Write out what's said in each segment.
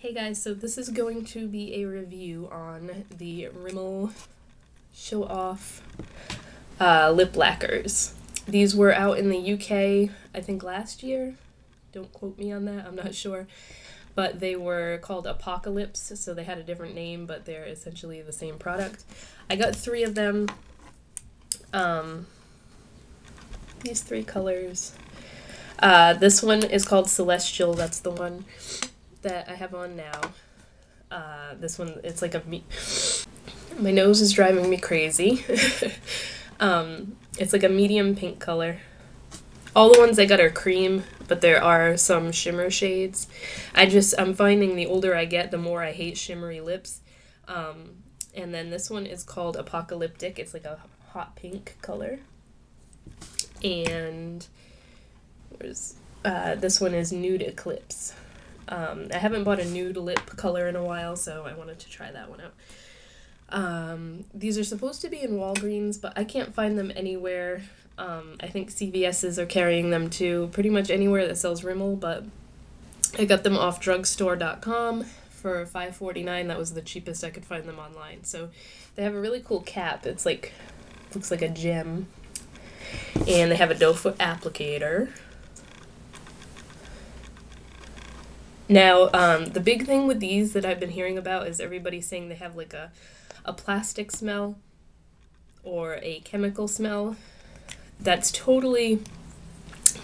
Hey guys, so this is going to be a review on the Rimmel Show Off uh, lip lacquers. These were out in the UK, I think last year. Don't quote me on that, I'm not sure. But they were called Apocalips, so they had a different name, but they're essentially the same product. I got three of them. Um, these three colors. Uh, this one is called Celestial, that's the one that I have on now. Uh, this one, it's like a me. My nose is driving me crazy. um, it's like a medium pink color. All the ones I got are cream, but there are some shimmer shades. I just, I'm finding the older I get, the more I hate shimmery lips. Um, and then this one is called Apocaliptic. It's like a hot pink color. And where's, uh, this one is Nude Eclipse. Um, I haven't bought a nude lip color in a while, so I wanted to try that one out. Um, these are supposed to be in Walgreens, but I can't find them anywhere. Um, I think CVS's are carrying them too, pretty much anywhere that sells Rimmel, but I got them off drugstore.com for five forty nine. That was the cheapest I could find them online. So they have a really cool cap. It's like looks like a gem. And they have a doe foot applicator. Now, um, the big thing with these that I've been hearing about is everybody saying they have like a, a plastic smell or a chemical smell. That's totally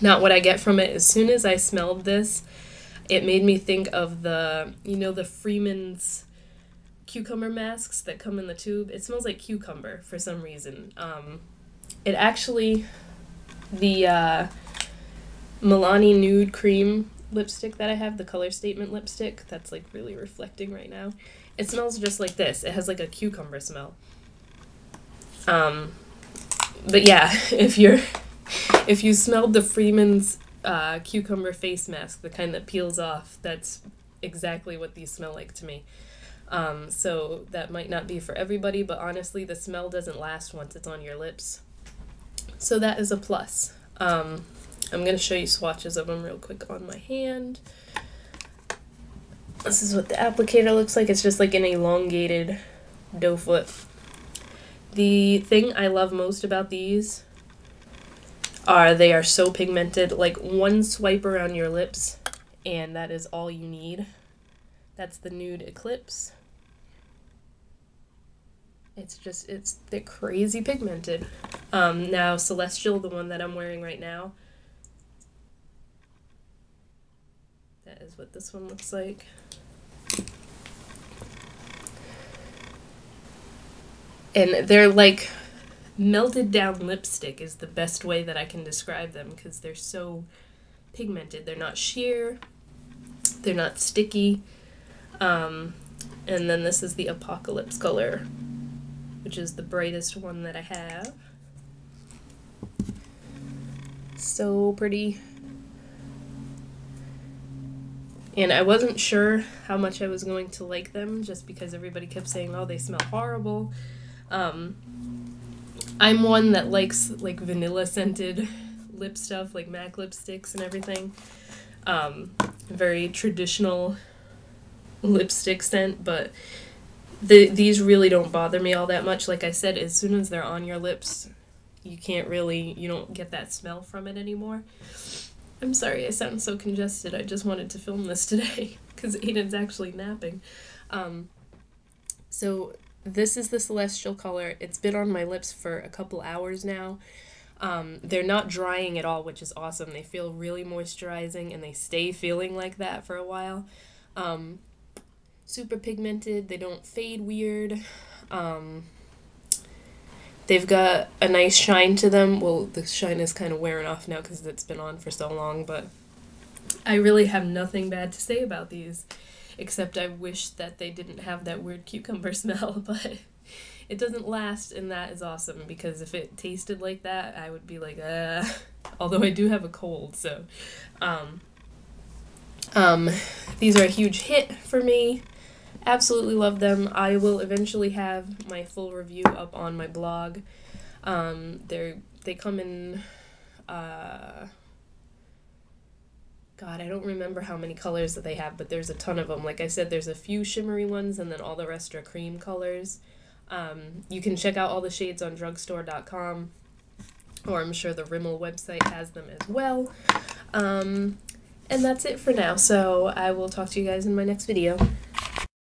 not what I get from it. As soon as I smelled this, it made me think of the, you know, the Freeman's cucumber masks that come in the tube. It smells like cucumber for some reason. Um, it actually, the uh, Milani Nude Cream lipstick that I have, the color statement lipstick, that's like really reflecting right now. It smells just like this. It has like a cucumber smell. Um, but yeah, if you're if you smelled the Freeman's uh, cucumber face mask, the kind that peels off, that's exactly what these smell like to me. Um, so that might not be for everybody, but honestly, the smell doesn't last once it's on your lips. So that is a plus. Um, I'm going to show you swatches of them real quick on my hand. This is what the applicator looks like. It's just like an elongated doe foot. The thing I love most about these are they are so pigmented. Like one swipe around your lips and that is all you need. That's the Nude Eclipse. It's just, it's, they're crazy pigmented. Um, now, Celestial, the one that I'm wearing right now, is what this one looks like. And they're like melted down lipstick is the best way that I can describe them because they're so pigmented. They're not sheer, they're not sticky. Um, and then this is the Apocalypse color, which is the brightest one that I have. So pretty. And I wasn't sure how much I was going to like them just because everybody kept saying, oh, they smell horrible. Um, I'm one that likes like vanilla scented lip stuff, like MAC lipsticks and everything. Um, very traditional lipstick scent, but the, these really don't bother me all that much. Like I said, as soon as they're on your lips, you can't really, you don't get that smell from it anymore. I'm sorry I sound so congested. I just wanted to film this today because Aiden's actually napping. Um, so this is the Celestial color. It's been on my lips for a couple hours now. Um, they're not drying at all, which is awesome. They feel really moisturizing and they stay feeling like that for a while. Um, super pigmented. They don't fade weird. Um, They've got a nice shine to them. Well, the shine is kind of wearing off now because it's been on for so long, but I really have nothing bad to say about these, except I wish that they didn't have that weird cucumber smell, but it doesn't last, and that is awesome because if it tasted like that, I would be like, uh, although I do have a cold, so. Um, um, these are a huge hit for me. Absolutely love them. I will eventually have my full review up on my blog. Um, they're they come in uh, God, I don't remember how many colors that they have, but there's a ton of them. Like I said, there's a few shimmery ones, and then all the rest are cream colors. Um, you can check out all the shades on drugstore.com, or I'm sure the Rimmel website has them as well. Um, and that's it for now, so I will talk to you guys in my next video.